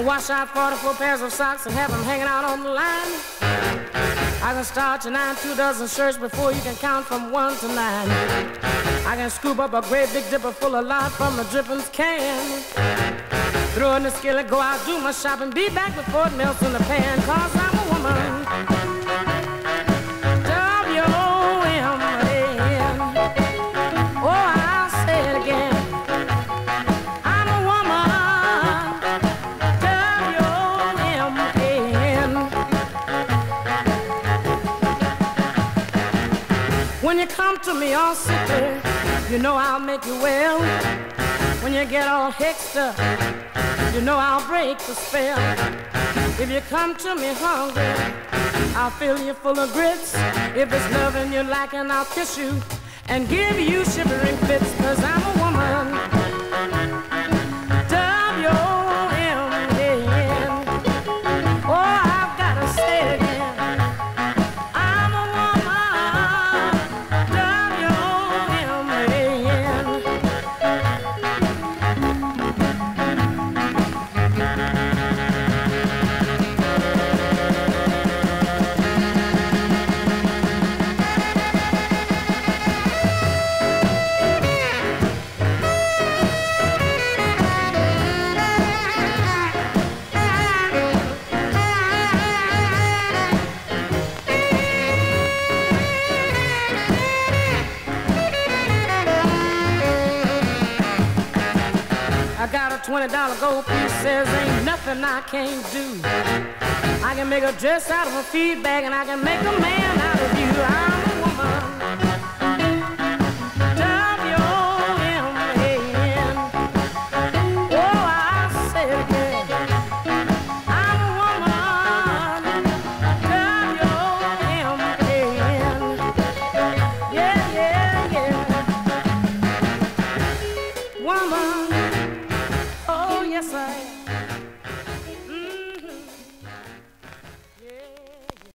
wash out 44 pairs of socks and have them hanging out on the line. I can start you nine two dozen shirts before you can count from one to nine. I can scoop up a great big dipper full of lard from the drippings can. Throw in the skillet, go out, do my shopping, be back before it melts in the pan, cause I'm When you come to me all sick, you know I'll make you well. When you get all hexed up, you know I'll break the spell. If you come to me hungry, I'll fill you full of grits. If it's loving you and I'll kiss you and give you shivering fits, cause I'm $20 gold piece says ain't nothing I can't do. I can make a dress out of a feed bag and I can make a man out of you. I'm a woman. Oh, W-O-M-A-N.